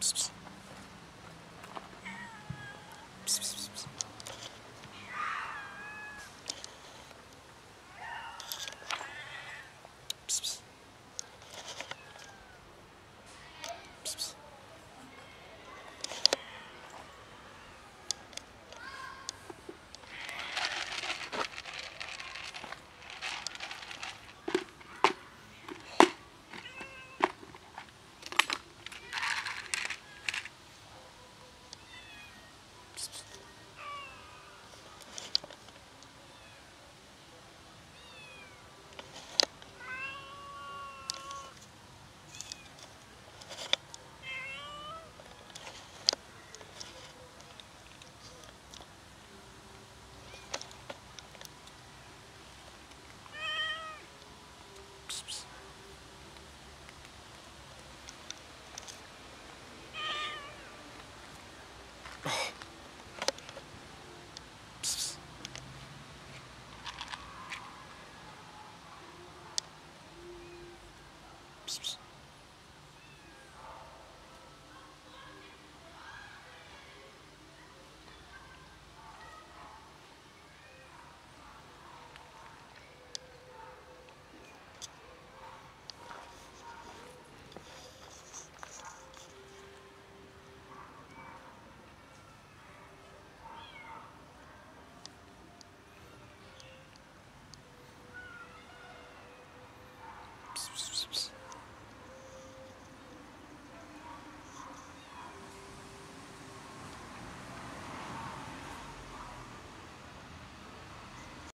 Psst, psst, psst. Psst. Psst, psst, psst.